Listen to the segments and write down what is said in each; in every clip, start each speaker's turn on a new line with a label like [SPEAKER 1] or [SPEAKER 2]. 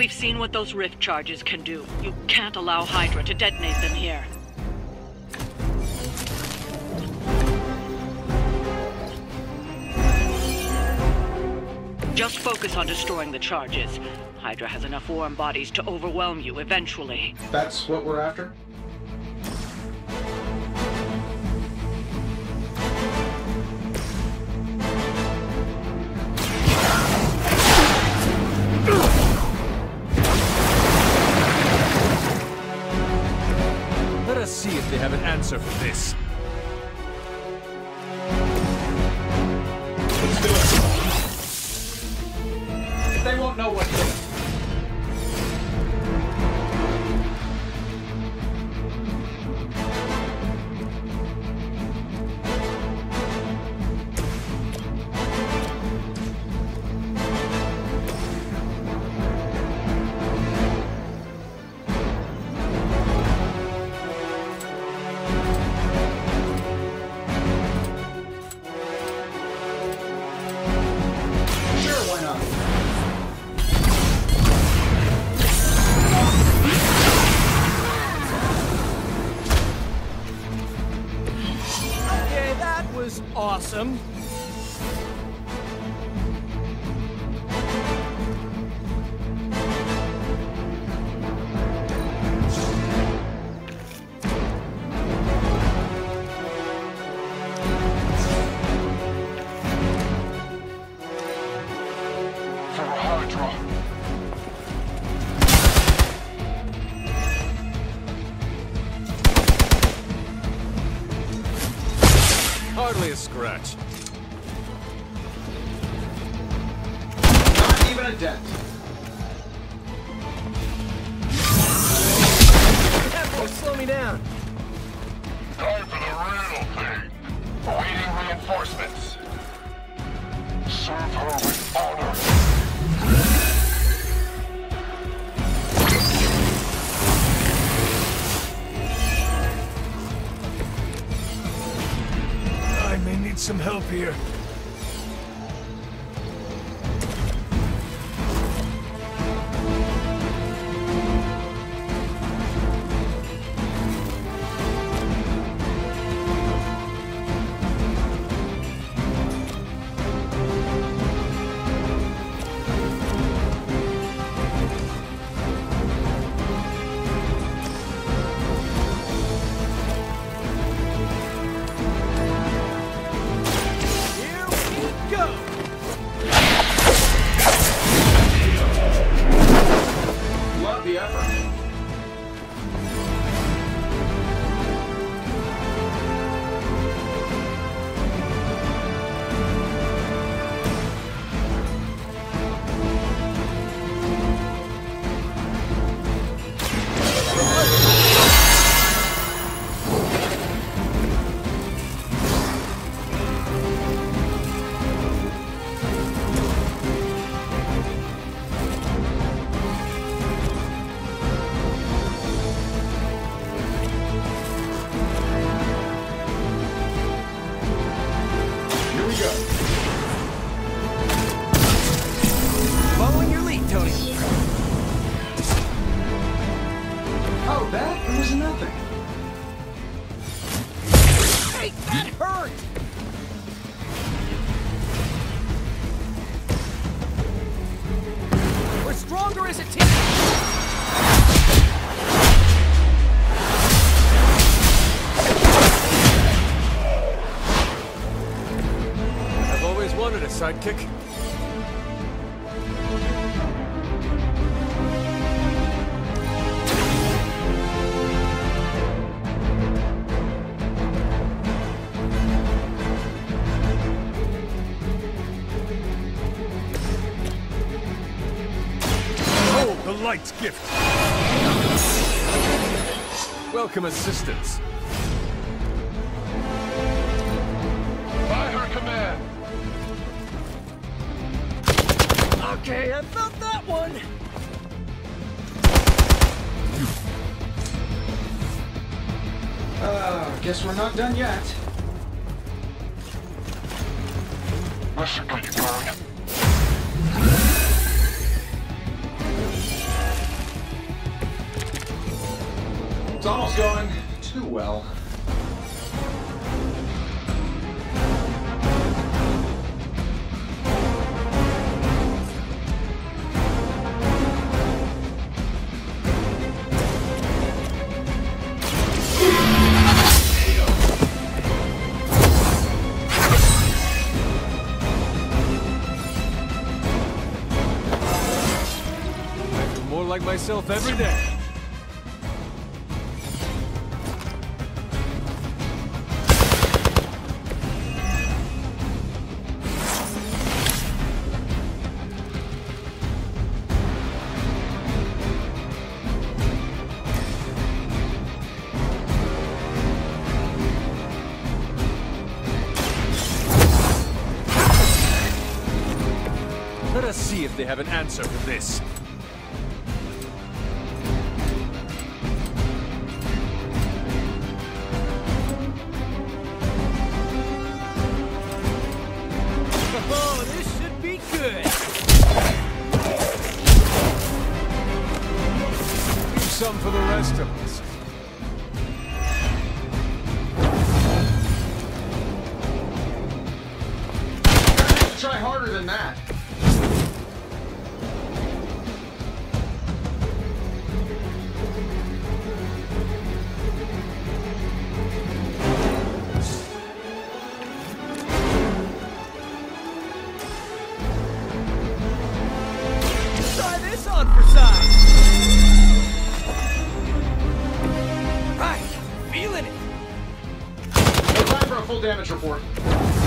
[SPEAKER 1] We've seen what those rift charges can do. You can't allow Hydra to detonate them here. Just focus on destroying the charges. Hydra has enough warm bodies to overwhelm you eventually.
[SPEAKER 2] That's what we're after?
[SPEAKER 3] They have an answer for this.
[SPEAKER 2] Let's do it. If they won't know what
[SPEAKER 3] Hardly a scratch.
[SPEAKER 2] Not even a dent.
[SPEAKER 3] That won't slow me down.
[SPEAKER 4] Time for the real thing. Awaiting reinforcements. Serve her with honor.
[SPEAKER 3] Some help here. Tony. Light's gift. Welcome assistance.
[SPEAKER 4] By her command.
[SPEAKER 3] Okay, I felt that one.
[SPEAKER 2] Uh, guess we're not done yet.
[SPEAKER 4] Listen to you, bird.
[SPEAKER 2] Almost going too well.
[SPEAKER 3] I feel more like myself every day. They have an answer for this.
[SPEAKER 5] Oh, this should be good.
[SPEAKER 3] Leave some for the rest of us.
[SPEAKER 2] Try harder than that. Full damage report.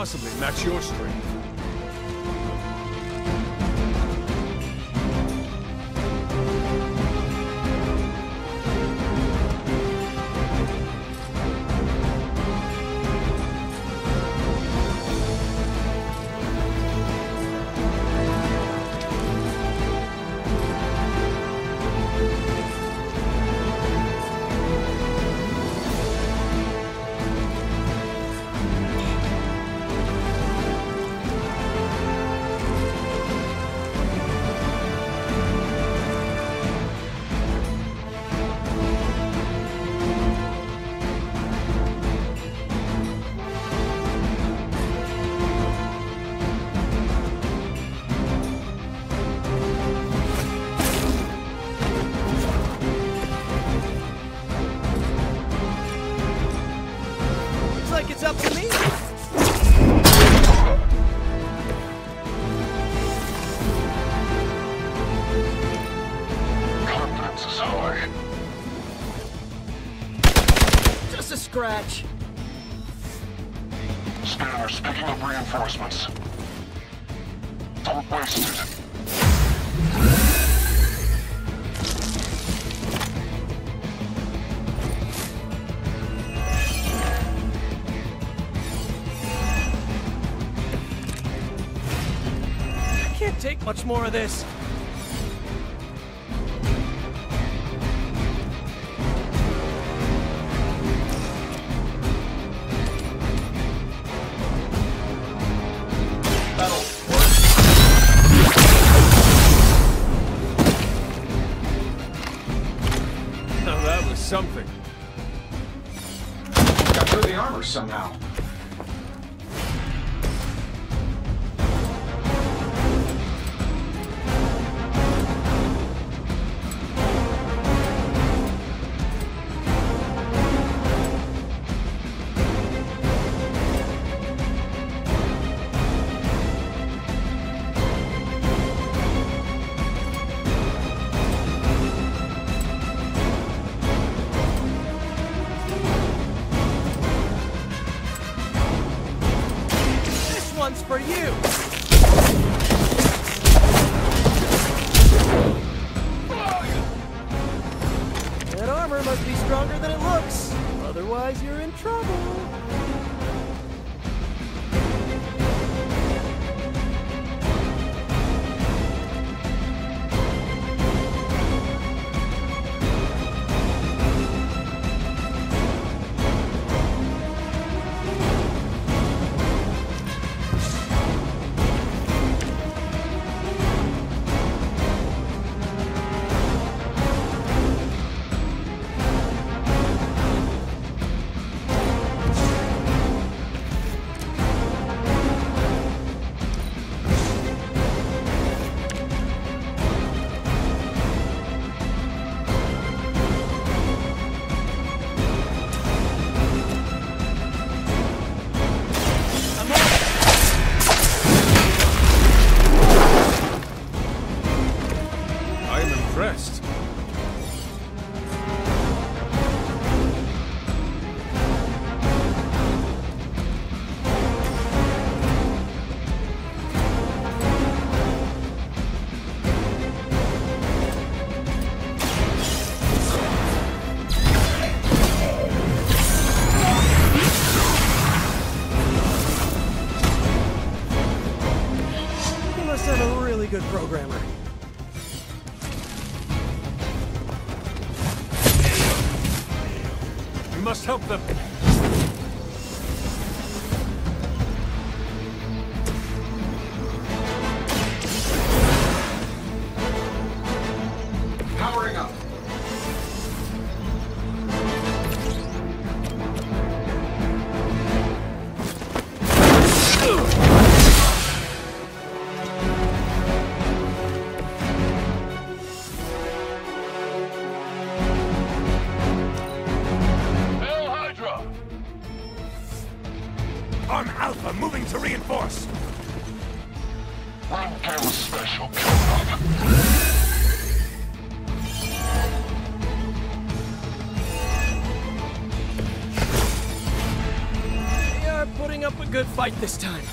[SPEAKER 3] Possibly match your strength.
[SPEAKER 5] Up to me. Take much more of this. good programmer.
[SPEAKER 3] We must help them. Alpha moving to reinforce.
[SPEAKER 4] Roadkill special coming up.
[SPEAKER 5] putting up a good fight this time.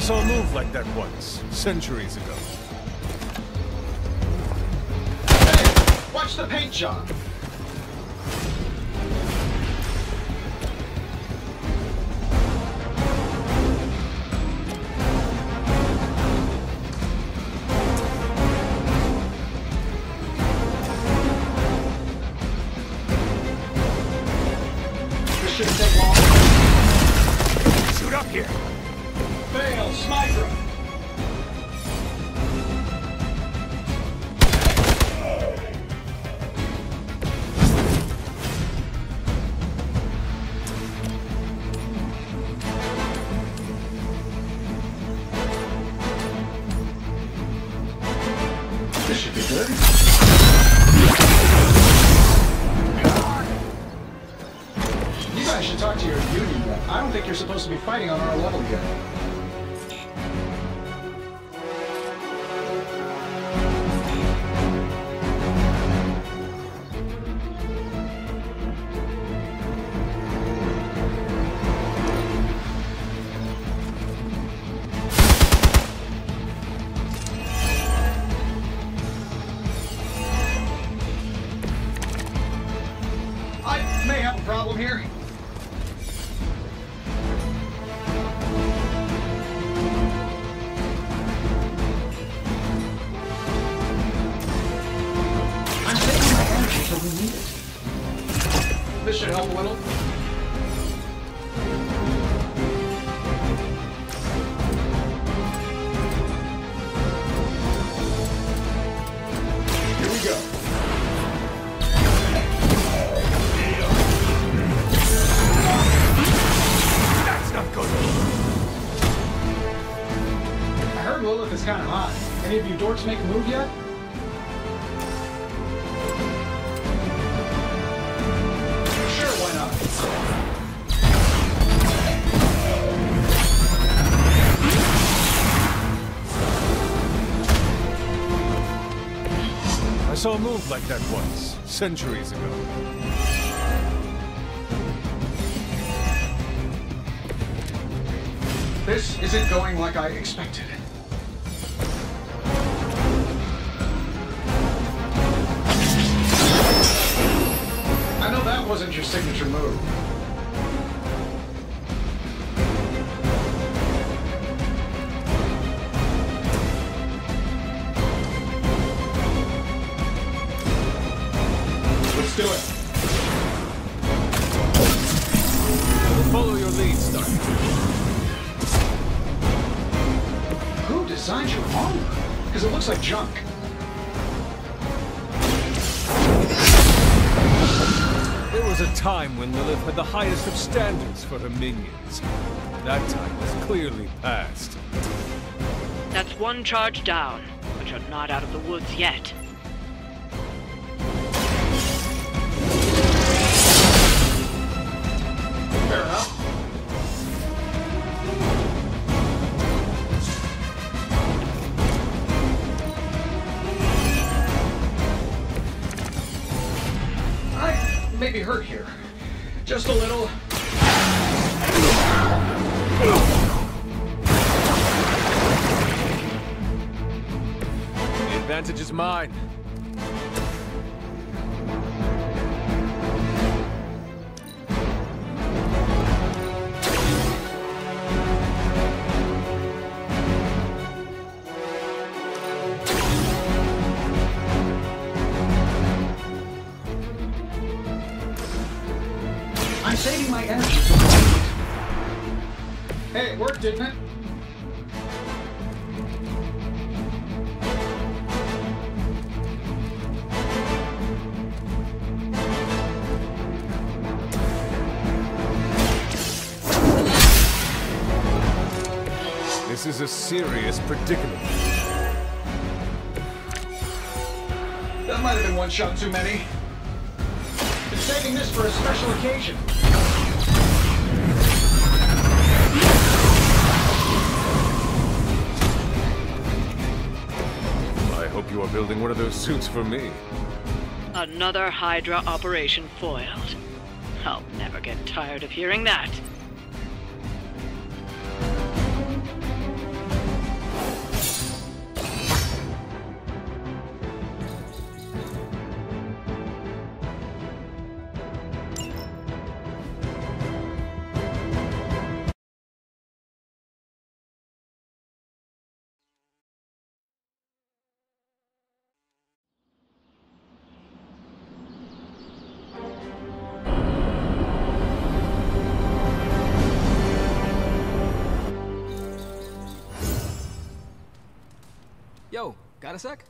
[SPEAKER 3] I saw a move like that once, centuries ago.
[SPEAKER 2] Hey, watch the paint job! fighting on Lilith is kind of hot. Any of you dorks make a move yet? Sure, why not?
[SPEAKER 3] I saw a move like that once, centuries ago.
[SPEAKER 2] This isn't going like I expected. I know that wasn't your signature move. Let's do it.
[SPEAKER 3] Follow your lead, Stark.
[SPEAKER 2] Who designed your armor? Because it looks like junk.
[SPEAKER 3] A time when Lilith had the highest of standards for her minions. That time was clearly past.
[SPEAKER 1] That's one charge down, but you're not out of the woods yet.
[SPEAKER 2] Fair enough. May be hurt here. Just a little.
[SPEAKER 3] The advantage is mine.
[SPEAKER 2] Worked, didn't it?
[SPEAKER 3] This is a serious predicament.
[SPEAKER 2] That might have been one shot too many. Been saving this for a special occasion.
[SPEAKER 3] Are building one of those suits for me.
[SPEAKER 1] Another Hydra operation foiled. I'll never get tired of hearing that.
[SPEAKER 5] Got a sec?